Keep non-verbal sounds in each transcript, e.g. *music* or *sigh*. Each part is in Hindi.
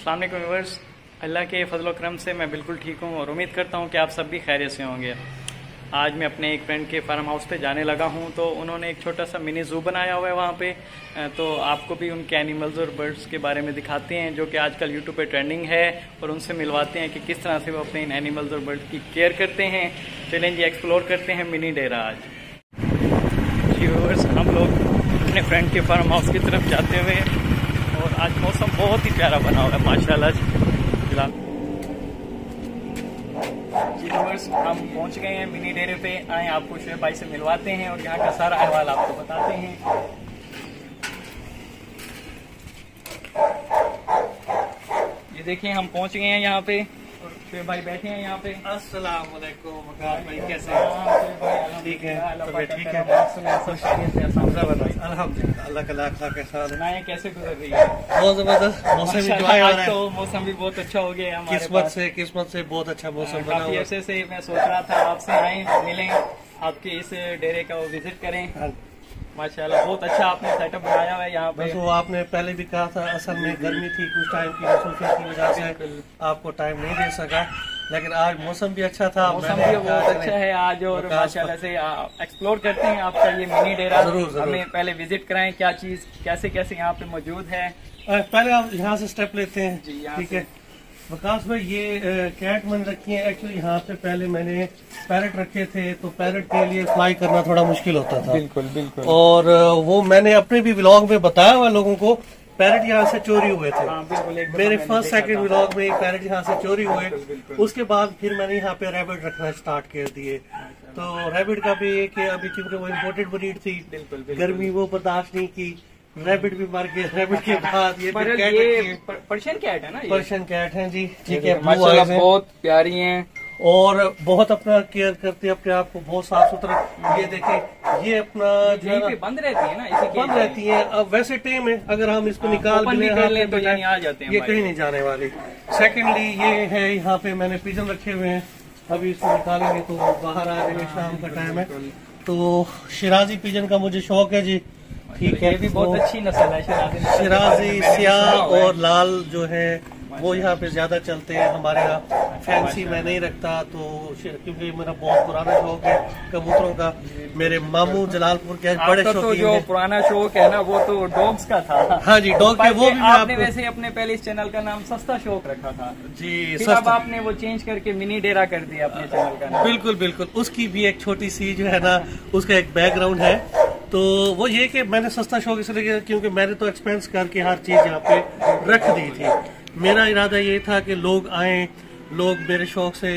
अस्सलाम वालेकुम व्यूअर्स अल्लाह के फजल करम से मैं बिल्कुल ठीक हूँ और उम्मीद करता हूँ कि आप सब भी खैरियत से होंगे। आज मैं अपने एक फ्रेंड के फार्म हाउस पे जाने लगा हूँ तो उन्होंने एक छोटा सा मिनी जू बनाया हुआ है वहाँ पे। तो आपको भी उनके एनिमल्स और बर्ड्स के बारे में दिखाते हैं, जो कि आजकल यूट्यूब पे ट्रेंडिंग है और उनसे मिलवाते हैं कि किस तरह से वो अपने इन एनिमल्स और बर्ड्स की केयर करते हैं। चलें जी एक्सप्लोर करते हैं मिनी डेरा आज। जी व्यूअर्स हम लोग अपने फ्रेंड के फार्म हाउस की तरफ़ जाते हुए और आज मौसम बहुत ही प्यारा बना हुआ है, माशाल्लाह फ़िलहाल। जी व्यूअर्स हम पहुँच गए हैं मिनी डेरे पे। आए, आपको शुएब भाई से मिलवाते हैं और यहाँ का सारा अहवाल आपको बताते हैं। ये देखिए, हम पहुँच गए हैं यहाँ पे। शुएब भाई बैठे हैं यहाँ पे। अस्सलाम भाई कैसे हाँ, हैं भाई, ठीक है, पाक ठीक है? हैं, अल्लाह का लाख लाख कैसे गुजर रही है? बहुत ज़बरदस्त मौसम इंजॉय हो रहा है तो मौसम भी बहुत अच्छा हो गया है किस्मत। से किस्मत से बहुत अच्छा मौसम बना हुआ। से मैं सोच रहा था आपसे आए मिलें आपके इस डेरे का विज़िट करें। है। माशाल्लाह बहुत अच्छा आपने सेटअप बनाया हुआ है यहाँ पे। बस वो आपने पहले भी कहा था असल में गर्मी थी कुछ टाइम की मसरूफियत की वजह से आपको टाइम नहीं दे सका। लेकिन आज मौसम भी अच्छा था मौसम भी बहुत अच्छा है आज और माशाल्लाह से एक्सप्लोर करते हैं आपका ये मिनी डेरा। ज़रूर, ज़रूर। हमें पहले विज़िट कराएँ क्या चीज़ कैसे कैसे यहाँ पे मौजूद है। पहले आप यहाँ से स्टेप लेते हैं। ठीक है। विकास भाई ये कैट मैंने रखी है। एक्चुअली यहाँ पे पहले मैंने पैरट रखे थे तो पैरट के लिए फ्लाई करना थोड़ा मुश्किल होता था। बिल्कुल बिल्कुल। और वो मैंने अपने भी ब्लॉग में बताया हुआ लोगों को पैरट यहाँ से चोरी हुए थे। हाँ मेरे फ़र्स्ट सेकंड था। व्लॉग में पैरट यहाँ से चोरी हुए। उसके बाद फिर मैंने यहाँ पे रैबिट रखना स्टार्ट कर दिए। तो रैबिट का भी अभी क्योंकि वो इम्पोर्टेड ब्रीड थी गर्मी वो बर्दाश्त नहीं की। रैबिट भी मर गए रैबिट के बाद ये पर कैट ये है। पर्शियन कैट है ना ये? पर्शियन कैट है जी ठीक है माशाल्लाह बहुत प्यारी हैं। और बहुत अपना केयर करते हैं अपने आप को बहुत साफ़ सुथरा। ये देखें ये अपना जो है पे बंद रहती है ना इसी बंद रहती हैं। अब वैसे टेम है अगर हम इसको हाँ, निकाल भी लें तो आ जाते हैं ये कहीं नहीं जाने वाली। सेकेंडली ये है यहाँ पे मैंने पिजन रखे हुए हैं। अभी इसको निकालेंगे तो बाहर आ जाएँगे शाम का टाइम है। तो शिराजी पिजन का मुझे शौक है जी। ठीक है। ये भी बहुत अच्छी नस्ल है शराजी सियाह है। और लाल जो है वो यहाँ पे ज़्यादा चलते हैं हमारे यहाँ। फैंसी मैं नहीं रखता तो क्योंकि मेरा बहुत पुराना शौक है कबूतरों का। मेरे मामू जलालपुर के बड़े तो जो पुराना शौक है ना वो तो डॉग्स का था। हाँ जी डॉग के वो भी आपने आपको वैसे अपने पहले इस चैनल का नाम सस्ता शौक रखा था। जी फिर अब आपने वो चेंज करके मिनी डेरा कर दिया अपने चैनल का नाम। बिल्कुल बिल्कुल। उसकी भी एक छोटी सी जो है ना उसका एक बैकग्राउंड है। तो वो ये कि मैंने सस्ता शौक इसलिए किया क्योंकि मैंने तो एक्सपेंस करके हर चीज़ यहाँ पे रख दी थी। मेरा इरादा ये था कि लोग आए लोग मेरे शौक से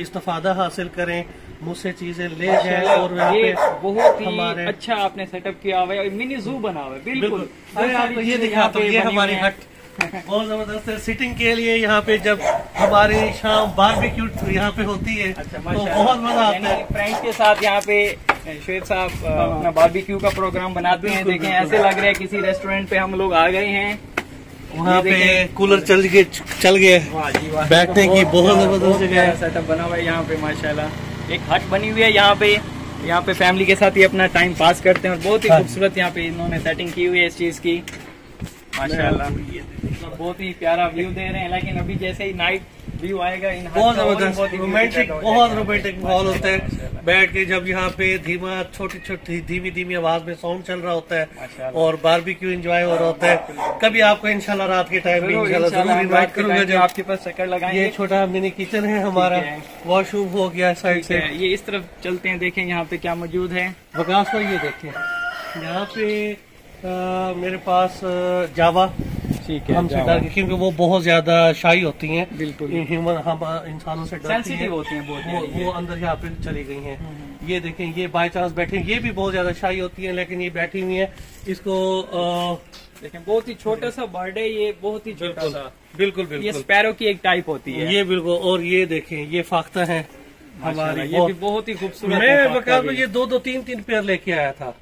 इस्तफादा हासिल करें मुझसे चीज़ें ले जाए और ये पे बहुत ही अच्छा आपने सेटअप किया हुआ है मिनी जू बना हुआ है बिल्कुल। अरे आप आपको ये दिखाते हूँ ये हमारी हट बहुत ज़बरदस्त है। सिटिंग के लिए यहाँ पे जब हमारी शाम बारबेक्यू यहाँ पे होती है अच्छा तो बहुत मज़ा आता है। फ्रेंड्स के साथ यहाँ पे श्वेत साहब अ, अपना बारबेक्यू का प्रोग्राम बनाते हैं। देखें ऐसे लग रहा है किसी रेस्टोरेंट पे हम लोग आ गए हैं। वहाँ पे कूलर चल गए चल गए बैठने की बहुत ज़बरदस्त जगह है। सेटअप बना हुआ है यहाँ पे माशाल्लाह। एक हट बनी हुई है यहाँ पे। यहाँ पे फैमिली के साथ ही अपना टाइम पास करते हैं और बहुत ही हाँ। खूबसूरत यहाँ पे इन्होंने सेटिंग की हुई है इस चीज़ की। माशाल्लाह। बहुत ही प्यारा व्यू दे रहे हैं लेकिन अभी जैसे ही नाइट व्यू आएगा इन बहुत ज़बरदस्त रोमांटिक बहुत। रोमांटिक माहौल *laughs* होता है। बैठ के जब यहाँ पे धीमा छोटी छोटी धीमी धीमी आवाज़ में साउंड चल रहा होता है। और बारबेक्यू एंजॉय हो रहा होता है। कभी आपको इंशाल्लाह रात के टाइम में इंशाल्लाह ज़रूर इनवाइट करूँगा जब आपके पास चक्कर लगाएँगे। ये छोटा मिनी किचन है हमारा। वॉशरूम हो गया साइड से। ये इस तरफ़ चलते हैं देखें यहाँ पे क्या मौजूद है। विकास को ये देखें। यहाँ पे मेरे पास जावा। ठीक हमसे डर के क्योंकि वो बहुत ज़्यादा शाही होती हैं। बिल्कुल। ह्यूमन हम इंसानों से डरती हैं। होती हैं बहुत वो, वो अंदर यहाँ पे चली गई हैं। ये देखें ये बाय चांस बैठे ये भी बहुत ज़्यादा शाही होती हैं लेकिन ये बैठी हुई हैं। इसको देखें बहुत ही छोटा सा बर्ड है ये बहुत ही छोटा बिल्कुल सा। बिल्कुल ये बिल्कुल। स्पैरो की एक टाइप होती है। ये बिल्कुल और ये देखें ये फाख्ता है। हमारी ये भी बहुत ही खूबसूरत मैं है ये दो दो तीन तीन पेयर लेके आया था।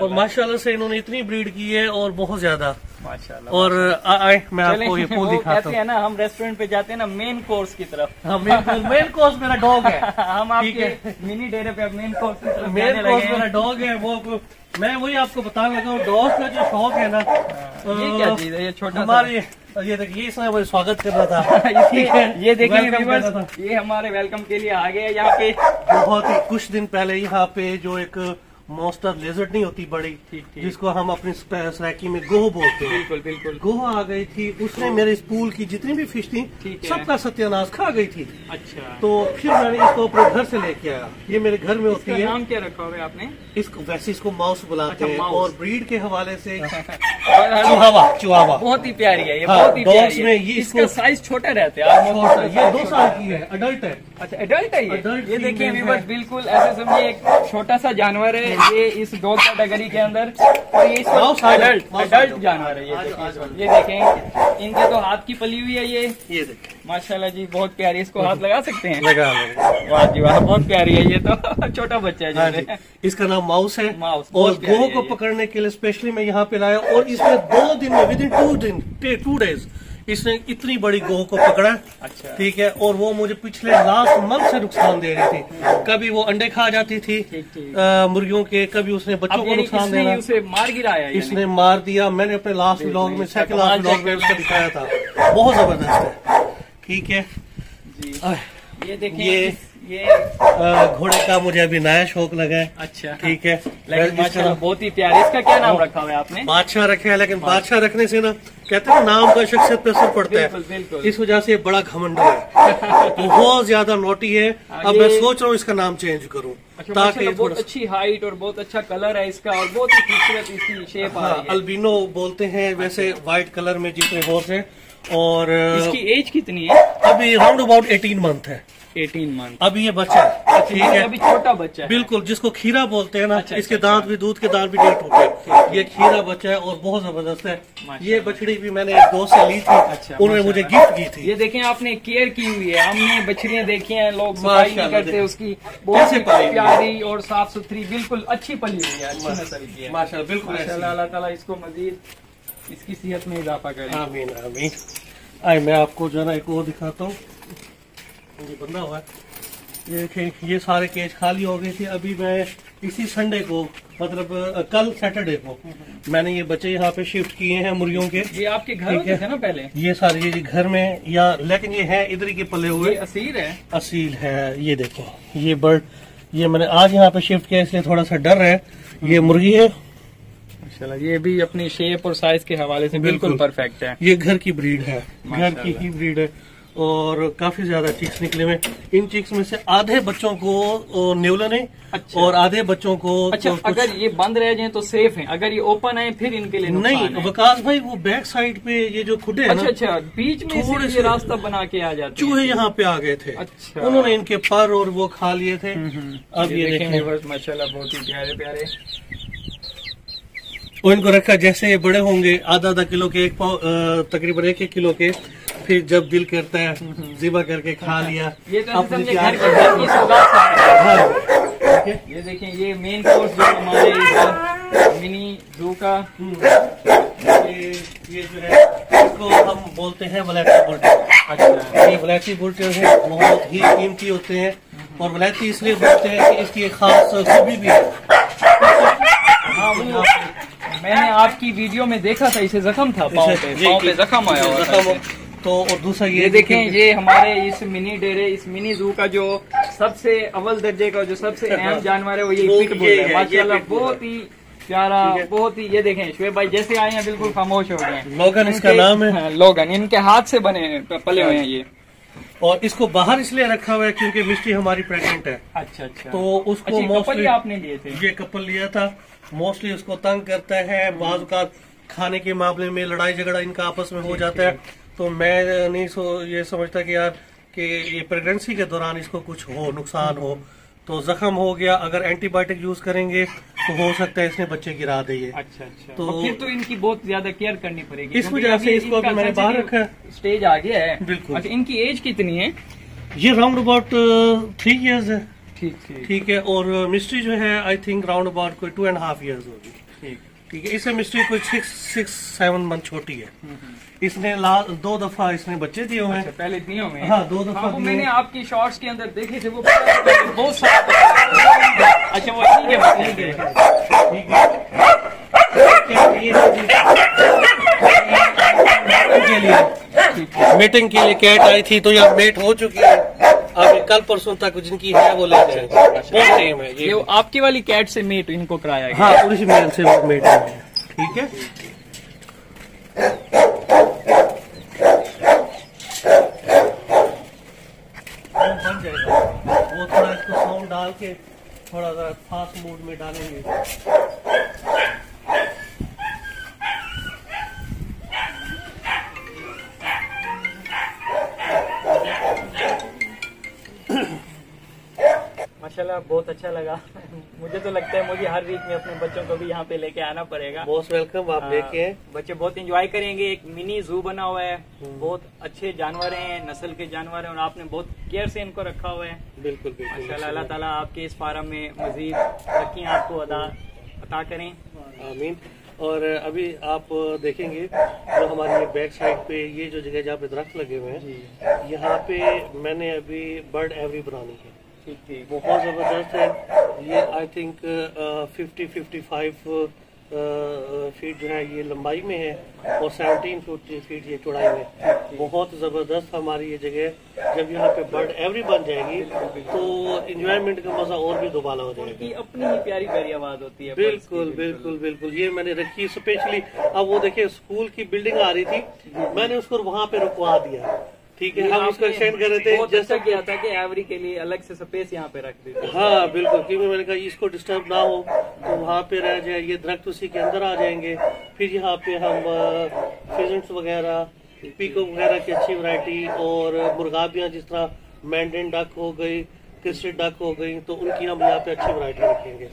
और माशाल्लाह से इन्होंने इतनी ब्रीड की है और बहुत ज़्यादा। माशाल्लाह और आए मैं आपको ये वो दिखाता हैं। ना हम रेस्टोरेंट पे जाते हैं ना मेन कोर्स की तरफ़। हूँ मेन मेन कोर्स मेरा डॉग है। *laughs* हम आपके मिनी डेरे पे मेन कोर्स की तरफ़ मेन कोर्स मेरा डॉग है वो मैं वही आपको बताने लगा हूँ डॉग का जो शौक है ना ये क्या चीज़ है? ये छोटा हमारे ये देखिए इसने मुझे स्वागत कर रहा था। *laughs* ये देखिए। ये हमारे वेलकम के लिए आ गए यहाँ पे। बहुत ही कुछ दिन पहले यहाँ पे जो एक मॉन्स्टर लेजर्ड नहीं होती बड़ी ठीक, ठीक। जिसको हम अपनी सराइकी में गोह बोलते हैं। बिल्कुल बिल्कुल। गोह आ गई थी उसने मेरे इस पूल की जितनी भी फ़िश थी सबका सत्यानाश खा गई थी। अच्छा। तो फिर मैंने इसको अपने घर से लेके आया। ये मेरे घर में होती है। नाम क्या रखा हुआ आपने? इसको वैसे इसको माउस बुलाते अच्छा, हैं और ब्रीड के हवाले से *laughs* चुहावा चुहावा बहुत ही प्यारी है ये हाँ, बहुत ही प्यारी में ये इसका साइज़ छोटा रहता है ये दो साल की है। अडल्ट है। अच्छा एडल्ट है ये? ये देखिए। बिल्कुल ऐसे समझिए एक छोटा सा जानवर है ये इस डॉग कैटेगरी के अंदर और ये एडल्ट जाओ। जानवर है ये। ये देखें इनके तो हाथ की पली हुई है ये। ये माशाल्लाह जी बहुत प्यारी इसको हाथ लगा सकते हैं? लगा वाह जी वाह बहुत प्यारी है ये तो। *laughs* छोटा बच्चा है हाँ जी इसका नाम माउस है माउस, और गोह को पकड़ने के लिए स्पेशली मैं यहाँ पे लाया और इसमें दो दिन में विद इन टू दिन टू डेज़ इसने इतनी बड़ी गोह को पकड़ा अच्छा। ठीक है और वो मुझे पिछले लास्ट मंथ से नुकसान दे रही थी। कभी वो अंडे खा जाती थी मुर्गियों के कभी उसने बच्चों को नुकसान दे रहा मार गिराया इसने मार दिया मैंने अपने लास्ट ब्लॉग में सेकंड लास्ट ब्लॉग में उसको दिखाया था। बहुत ज़बरदस्त है। ठीक है? ये देखें ये- घोड़े का मुझे अभी नया शौक लगा है। अच्छा। ठीक है। लेकिन माशाल्लाह बहुत ही प्यारी। इसका क्या नाम रखा हुआ है आपने? बादशाह रखे हैं लेकिन बादशाह रखने से ना कहते हैं नाम का शख्सियत पे असर पड़ता है। बिल्कुल। इस वजह से ये बड़ा घमंड है। *laughs* बहुत ज़्यादा नोटी है। हाँ, अब मैं सोच रहा हूँ इसका नाम चेंज करूँ अच्छा ताकि बहुत अच्छी हाइट और बहुत अच्छा कलर है इसका और बहुत ही खूबसूरत इसकी शेप आ हाँ, रही है। अल्बिनो बोलते हैं वैसे व्हाइट कलर में जितने हॉर्स है और इसकी एज कितनी है? अभी राउंड अबाउट 18 मंथ है। 18 मंथ अभी ये बच्चा है ठीक है? अभी छोटा बच्चा है। बिल्कुल जिसको खीरा बोलते हैं ना अच्छा, इसके अच्छा, दांत भी दूध के दांत भी डेट होते हैं। ये खीरा बच्चा है और बहुत ज़बरदस्त है। ये बछड़ी भी मैंने एक दोस्त से ली थी अच्छा, उन्होंने मुझे। गिफ्ट की थी। ये देखें आपने केयर की हुई है। हमने बछड़ियाँ देखी हैं लोग सफ़ाई करते उसकी। बहुत ही? प्यारी और साफ़ सुथरी बिल्कुल अच्छी पली हुई है अच्छी माशाल्लाह बिल्कुल अल्लाह ताला इसको मजीद इसकी सेहत में इजाफा करे। आमीन आमीन। आए मैं आपको जो है ना एक और दिखाता हूँ। ये बंदा हुआ है। ये देखें ये सारे केज खाली हो गए थे। अभी मैं इसी संडे को मतलब कल सैटरडे को मैंने ये बच्चे यहाँ पे शिफ्ट किए हैं मुर्गियों के। ये आपके घर होते। थे ना पहले? ये सारे ये घर में या लेकिन ये है इधर के पले हुए। असील है। असील है ये देखें ये बर्ड ये मैंने आज यहाँ पे शिफ्ट किया इसलिए थोड़ा सा डर है। ये मुर्गी है। माशाल्लाह ये भी अपनी शेप और साइज़ के हवाले से बिल्कुल। बिल्कुल। परफेक्ट है। ये घर की ब्रीड है। घर की ही ब्रीड है। और काफ़ी ज़्यादा चिक्स निकले हुए इन चिक्स में से आधे बच्चों को न्यूलन है अच्छा। और आधे बच्चों को अच्छा तो अगर ये बंद रह जाए तो सेफ़ है। अगर ये ओपन है फिर इनके लिए नहीं। विकास भाई वो बैक साइड पे ये जो खुडे हैं अच्छा ना अच्छा बीच में थोड़े से- रास्ता बना के आ जाते चूहे यहाँ पे आ गए थे। अच्छा। उन्होंने इनके पर और वो खा लिए थे। अब ये देखें माशाल्लाह बहुत ही प्यारे प्यारे। और इनको रखा जैसे ये बड़े होंगे आधा आधा किलो के एक पाव तकरीबन एक एक किलो के फिर जब दिल करता है जिबा करके खा *laughs* लिया ये तो अपनी समझे घर के घर की सौगात। हाँ, ये देखें ये मेन कोर्स जो हमारे मिनी जू का ये ये जो है इसको हम बोलते हैं वलैती बुल्टर अच्छा। ये वलैती बुल्टर है बहुत ही कीमती होते हैं और वलैती इसलिए बोलते हैं कि इसकी खास खूबी भी है। हाँ मैंने आपकी वीडियो में देखा था इसे जख्म था पाँव पे पाँव पे जख्म आया हुआ था जख्म। तो और दूसरा ये ये देखें ये हमारे इस मिनी डेरे इस मिनी जू का जो सबसे अव्वल दर्जे का जो सबसे *laughs* अहम जानवर है वो ये पिटबुल है। है, माशाल्लाह बहुत ही प्यारा बहुत ही ये देखें शुएब भाई जैसे आए हैं बिल्कुल खामोश हो गए लोगन इसका नाम है। हाँ, लोगन इनके हाथ से बने हैं, पले हुए हैं ये। और इसको बाहर इसलिए रखा हुआ है क्योंकि मिस्ट्री हमारी प्रेग्नेंट है। अच्छा अच्छा। तो उसको अच्छा मोस्टली ही आपने लिए थे। ये कपल लिया था। मोस्टली उसको तंग करता है बाज खाने के मामले में लड़ाई झगड़ा इनका आपस में हो जाता है। तो मैं नहीं सो ये समझता कि यार कि ये प्रेगनेंसी के दौरान इसको कुछ हो नुकसान हो तो जख्म हो गया अगर एंटीबायोटिक यूज़ करेंगे तो हो सकता है इसने बच्चे गिरा दे ये। अच्छा अच्छा। तो- फिर तो इनकी बहुत ज़्यादा केयर करनी पड़ेगी इस वजह से इसको अभी मैंने बाहर रखा स्टेज आ गया है। बिल्कुल। अच्छा इनकी एज कितनी है? ये राउंड अबाउट थ्री इयर्स है। ठीक ठीक। ठीक है और मिस्ट्री जो है आई थिंक राउंड अबाउट कोई टू एंड हाफ़ ईयर्स होगी। ठीक। ठीक है इससे मिस्ट्री कोई सिक्स सिक्स सेवन मंथ छोटी है। इसने ला दो दफ़ा इसने बच्चे दिए हुए अच्छा हैं पहले दिनों में हाँ, दो दफ़ा हाँ, वो मैंने आपकी शॉर्ट्स के अंदर देखे थे वो बहुत सारा अच्छा वो ठीक है ठीक है। ठीक मीटिंग के लिए कैट आई थी तो यहाँ मेट हो चुकी है। कल परसों तक जिनकी है वो ले जाए टाइम है ये आपकी वाली कैट से मीट इनको कराया गया। हाँ मेल से मेट है। ठीक है। वो बन जाएगा। वो थोड़ा इसको साउंड डाल के थोड़ा सा फास्ट मोड में डालेंगे। माशाल्लाह बहुत अच्छा लगा। *laughs* मुझे तो लगता है मुझे हर वीक में अपने बच्चों को भी यहाँ पे लेके आना पड़ेगा। मोस्ट वेलकम आप हाँ, देखे बच्चे बहुत एंजॉय करेंगे एक मिनी जू बना हुआ है। बहुत अच्छे जानवर हैं नस्ल के जानवर हैं और आपने बहुत केयर से इनको रखा हुआ है। बिल्कुल बिल्कुल माशाल्लाह अल्लाह ताला आपके इस फार्म में मजीद तरक्की आपको अदा अता करें। आमीन। और अभी आप देखेंगे जो हमारी ये बैक साइड पे ये जो जगह जहाँ पे दरख्त लगे हुए हैं यहाँ पे मैंने अभी बर्ड एवरी बनानी है। ठीक ठीक। बहुत ज़बरदस्त है। ये I think fifty fifty five feet जो है ये लंबाई में है और सेवनटीन फीट ये चौड़ाई में। बहुत ज़बरदस्त हमारी ये जगह जब यहाँ पे बर्ड एवरी बन जाएगी तो इंजॉयमेंट का मज़ा और भी दोबारा हो जाएगा। अपनी ही प्यारी प्यारी आवाज़ होती है। बिल्कुल बिल्कुल। बिल्कुल ये मैंने रखी स्पेशली अब वो देखिए स्कूल की बिल्डिंग आ रही थी। मैंने उसको वहाँ पे रुकवा दिया। ठीक है हम उसको एक्सटेंड कर रहे थे जैसा अच्छा किया था कि एवरी के लिए अलग से स्पेस यहाँ पे रख दी हाँ। बिल्कुल क्योंकि मैंने कहा इसको डिस्टर्ब ना हो तो वहाँ पे रह जाए ये दरख्त उसी के अंदर आ जाएँगे। फिर यहाँ पे हम फिजेंट्स वगैरह पीको वगैरह की अच्छी वैरायटी और मुर्गाबियाँ जिस तरह मैंडेन डक हो गई क्रिस्टेड डक हो गई तो उनकी हम यहाँ पे अच्छी वैरायटी रखेंगे।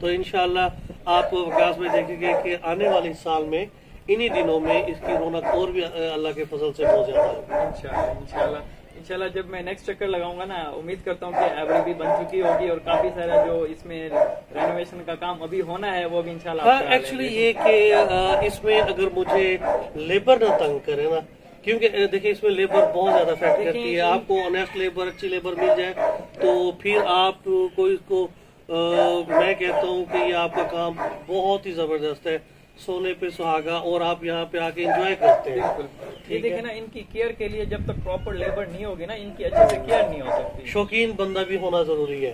तो इनशाला आप विकास में देखेंगे कि आने वाले साल में इन्हीं दिनों में इसकी रौनक और भी अल्लाह के फ़सल से बहुत ज़्यादा है। इंशाल्लाह इंशाल्लाह। इंशाल्लाह जब मैं नेक्स्ट चक्कर लगाऊँगा ना उम्मीद करता हूँ कि एवरी भी बन चुकी होगी और काफ़ी सारा जो इसमें रेनोवेशन का काम अभी होना है वो भी इंशाल्लाह हाँ एक्चुअली ये कि इसमें अगर मुझे लेबर ना तंग करे ना क्योंकि देखिए इसमें लेबर बहुत ज़्यादा देखिए, करती है। आपको ऑनेस्ट लेबर अच्छी लेबर मिल जाए तो फिर आप को इसको अ, मैं कहता हूँ कि ये आपका काम बहुत ही ज़बरदस्त है। सोने पे सुहागा और आप यहाँ पे आके एंजॉय करते हैं। ये देखे ना इनकी केयर के लिए जब तक प्रॉपर लेबर नहीं होगी ना इनकी अच्छे से केयर नहीं हो सकती। शौकीन बंदा भी होना ज़रूरी है।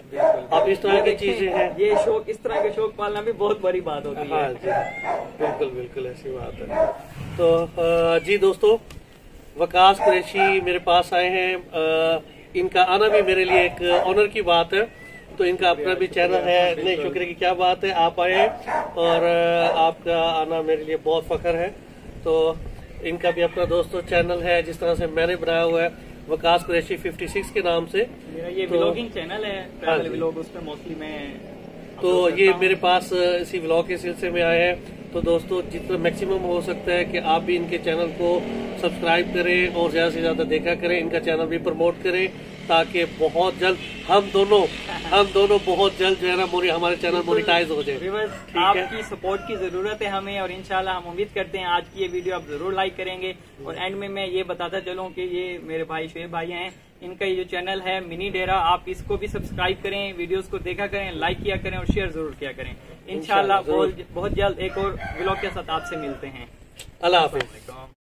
अब इस तरह की चीज़ें हैं। ये शौक इस तरह के शौक पालना भी बहुत बड़ी बात होती है। हाँ जी। बिल्कुल बिल्कुल ऐसी बात है। तो जी दोस्तों वकास कुरैशी मेरे पास आए हैं। इनका आना भी मेरे लिए एक ऑनर की बात है। तो इनका अपना भी चैनल है। नहीं शुक्र की क्या बात है आप आए और आपका आना मेरे लिए बहुत फख्र है। तो इनका भी अपना दोस्तों चैनल है जिस तरह से मैंने बनाया हुआ है वकास कुरैशी 56 के नाम से। मेरा ये तो- व्लॉगिंग चैनल है ट्रैवल व्लॉग उस पर मोस्टली मैं तो ये मेरे पास इसी व्लॉग के सिलसिले में आए हैं। तो दोस्तों जितना मैक्सिमम हो सकता है कि आप भी इनके चैनल को सब्सक्राइब करें और ज़्यादा से ज़्यादा देखा करें इनका चैनल भी प्रमोट करें। ताकि बहुत जल्द हम दोनों हम दोनों बहुत जल्द जो है ना मोनी हमारे चैनल मोनिटाइज हो जाए। आपकी सपोर्ट की ज़रूरत है हमें और इंशाल्लाह हम उम्मीद करते हैं आज की ये वीडियो आप ज़रूर लाइक करेंगे। और एंड में मैं ये बताता चलूँ कि ये मेरे भाई शुएब भाई हैं। इनका ये जो चैनल है मिनी डेरा आप इसको भी सब्सक्राइब करें वीडियोस को देखा करें लाइक किया करें और शेयर ज़रूर किया करें। इंशाल्लाह, बहुत जल्द एक और ब्लॉग के साथ आपसे मिलते हैं। अल्लाह हाफिज।